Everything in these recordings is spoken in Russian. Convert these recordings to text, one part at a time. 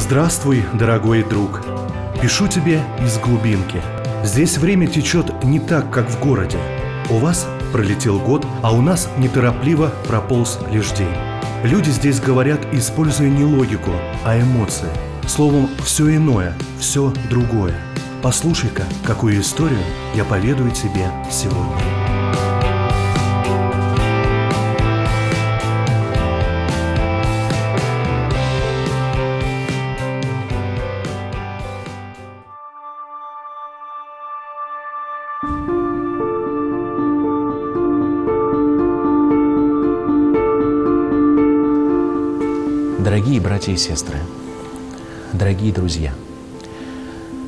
Здравствуй, дорогой друг. Пишу тебе из глубинки. Здесь время течет не так, как в городе. У вас пролетел год, а у нас неторопливо прополз лишь день. Люди здесь говорят, используя не логику, а эмоции. Словом, все иное, все другое. Послушай-ка, какую историю я поведаю тебе сегодня. Дорогие братья и сестры, дорогие друзья,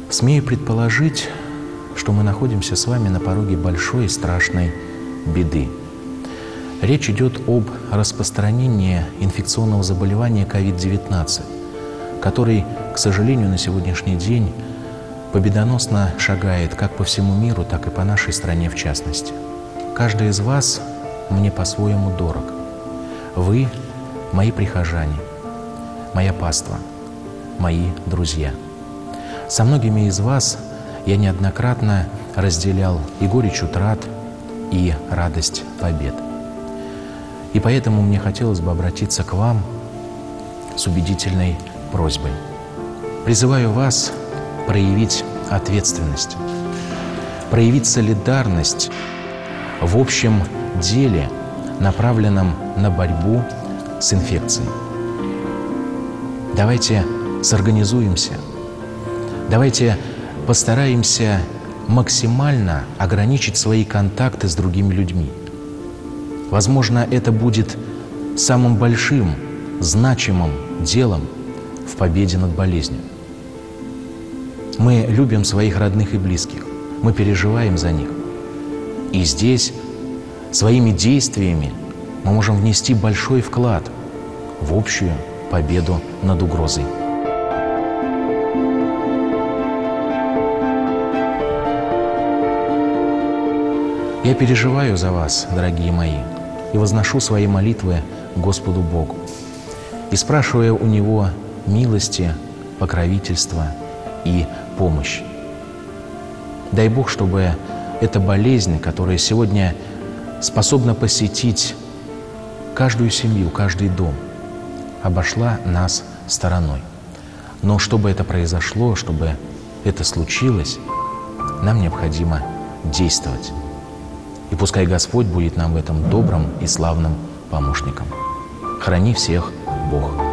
смею предположить, что мы находимся с вами на пороге большой и страшной беды. Речь идет об распространении инфекционного заболевания COVID-19, который, к сожалению, на сегодняшний день победоносно шагает как по всему миру, так и по нашей стране в частности. Каждый из вас мне по-своему дорог. Вы – мои прихожане – моя паства, мои друзья. Со многими из вас я неоднократно разделял и горечь утрат, и радость побед. И поэтому мне хотелось бы обратиться к вам с убедительной просьбой. Призываю вас проявить ответственность, проявить солидарность в общем деле, направленном на борьбу с инфекцией. Давайте сорганизуемся. Давайте постараемся максимально ограничить свои контакты с другими людьми. Возможно, это будет самым большим, значимым делом в победе над болезнью. Мы любим своих родных и близких, мы переживаем за них. И здесь своими действиями мы можем внести большой вклад в общую победу над угрозой. Я переживаю за вас, дорогие мои, и возношу свои молитвы Господу Богу. И спрашиваю у Него милости, покровительства и помощи. Дай Бог, чтобы эта болезнь, которая сегодня способна посетить каждую семью, каждый дом – обошла нас стороной. Но чтобы это произошло, чтобы это случилось, нам необходимо действовать. И пускай Господь будет нам в этом добрым и славным помощником. Храни всех Бог.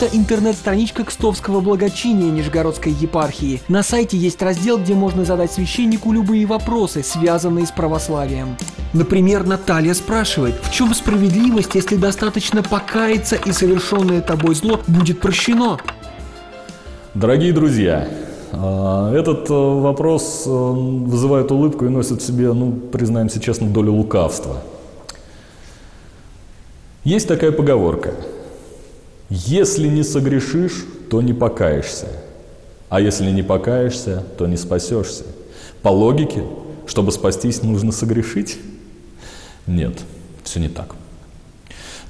Это интернет-страничка Кстовского благочиния Нижегородской епархии. На сайте есть раздел, где можно задать священнику любые вопросы, связанные с православием. Например, Наталья спрашивает, в чем справедливость, если достаточно покаяться и совершенное тобой зло будет прощено? Дорогие друзья, а, этот э, вопрос э, вызывает улыбку и носит в себе, ну, признаемся честно, долю лукавства. Есть такая поговорка – если не согрешишь, то не покаешься. А если не покаешься, то не спасешься. По логике, чтобы спастись, нужно согрешить? Нет, все не так.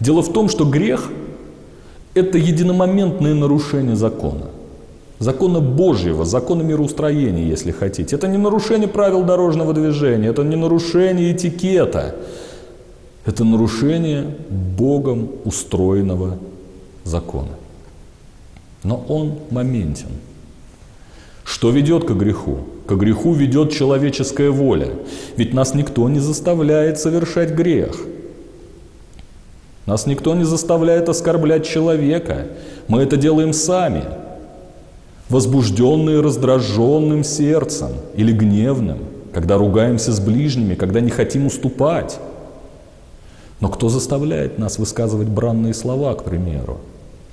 Дело в том, что грех – это единомоментное нарушение закона. Закона Божьего, закона мироустроения, если хотите. Это не нарушение правил дорожного движения, это не нарушение этикета. Это нарушение Богом устроенного закона. Но он моментен. Что ведет к греху? К греху ведет человеческая воля. Ведь нас никто не заставляет совершать грех. Нас никто не заставляет оскорблять человека. Мы это делаем сами. Возбужденные раздраженным сердцем или гневным, когда ругаемся с ближними, когда не хотим уступать. Но кто заставляет нас высказывать бранные слова, к примеру?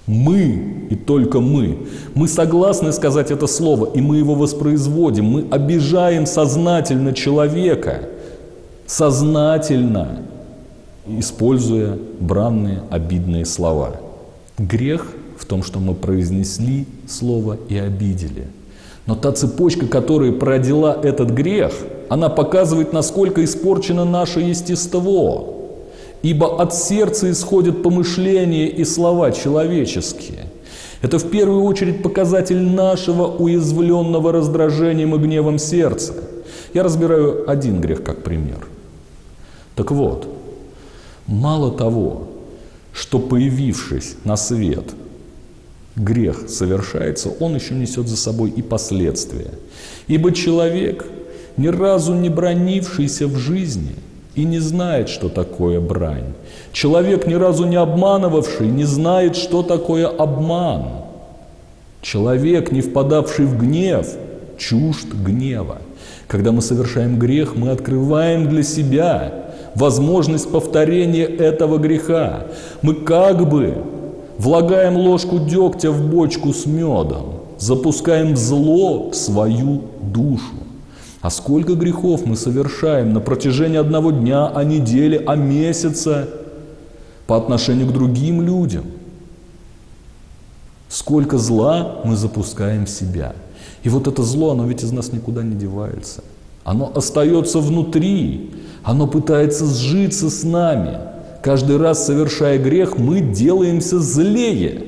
Мы и только мы. Мы согласны сказать это слово, и мы его воспроизводим. Мы обижаем сознательно человека. Сознательно. используя бранные, обидные слова. Грех в том, что мы произнесли слово и обидели. Но та цепочка, которая продела этот грех, она показывает, насколько испорчено наше естество. Ибо от сердца исходят помышления и слова человеческие. Это в первую очередь показатель нашего уязвленного раздражением и гневом сердца. Я разбираю один грех как пример. Так вот, мало того, что появившись на свет, грех совершается, он еще несет за собой и последствия. Ибо человек, ни разу не бронившийся в жизни – и не знает, что такое брань. Человек, ни разу не обманывавший, не знает, что такое обман. Человек, не впадавший в гнев, чужд гнева. Когда мы совершаем грех, мы открываем для себя возможность повторения этого греха. Мы как бы влагаем ложку дегтя в бочку с медом, запускаем зло в свою душу. А сколько грехов мы совершаем на протяжении одного дня, а недели, а месяца по отношению к другим людям. Сколько зла мы запускаем в себя. И вот это зло, оно ведь из нас никуда не девается. Оно остается внутри, оно пытается сжиться с нами. Каждый раз, совершая грех, мы делаемся злее.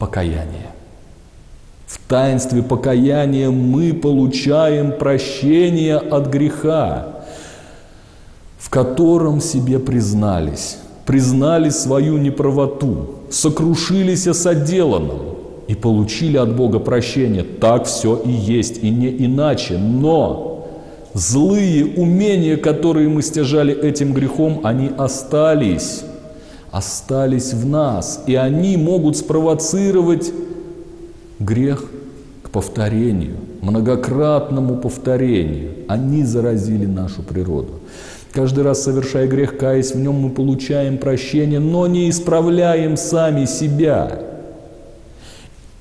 Покаяние. Таинстве покаяния мы получаем прощение от греха, в котором себе признались, признали свою неправоту, сокрушились о соделанном и получили от Бога прощение. Так все и есть, и не иначе. Но злые умения, которые мы стяжали этим грехом, они остались, остались в нас, и они могут спровоцировать грех повторению, многократному повторению. Они заразили нашу природу. Каждый раз, совершая грех, каясь в нем, мы получаем прощение, но не исправляем сами себя.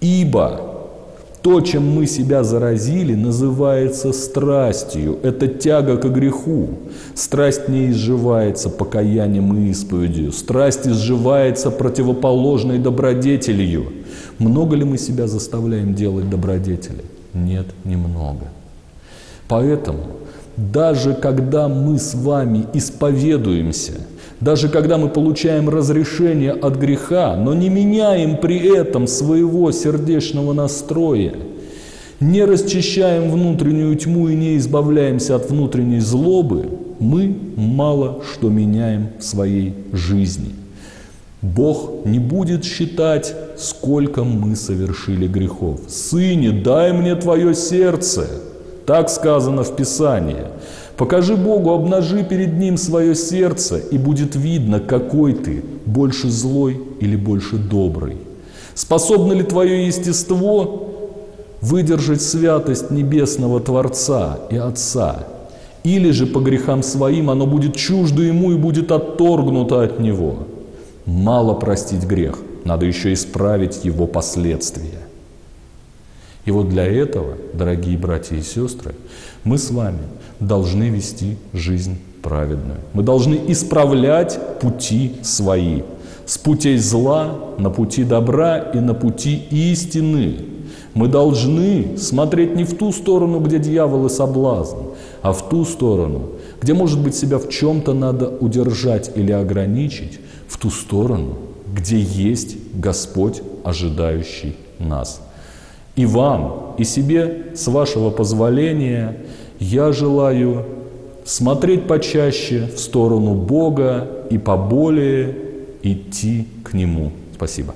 Ибо то, чем мы себя заразили, называется страстью. Это тяга к греху. Страсть не изживается покаянием и исповедью. Страсть изживается противоположной добродетелью. Много ли мы себя заставляем делать добродетели? Нет, немного. Поэтому даже когда мы с вами исповедуемся – даже когда мы получаем разрешение от греха, но не меняем при этом своего сердечного настроя, не расчищаем внутреннюю тьму и не избавляемся от внутренней злобы, мы мало что меняем в своей жизни. Бог не будет считать, сколько мы совершили грехов. «Сыне, дай мне твое сердце», так сказано в Писании. Покажи Богу, обнажи перед Ним свое сердце, и будет видно, какой ты, больше злой или больше добрый. Способно ли твое естество выдержать святость небесного Творца и Отца? Или же по грехам своим оно будет чуждо Ему и будет отторгнуто от Него? Мало простить грех, надо еще исправить его последствия. И вот для этого, дорогие братья и сестры, мы с вами должны вести жизнь праведную. Мы должны исправлять пути свои. С путей зла на пути добра и на пути истины. Мы должны смотреть не в ту сторону, где дьявол и соблазн, а в ту сторону, где, может быть, себя в чем-то надо удержать или ограничить, в ту сторону, где есть Господь, ожидающий нас. И вам, и себе, с вашего позволения, я желаю смотреть почаще в сторону Бога и поболее идти к Нему. Спасибо.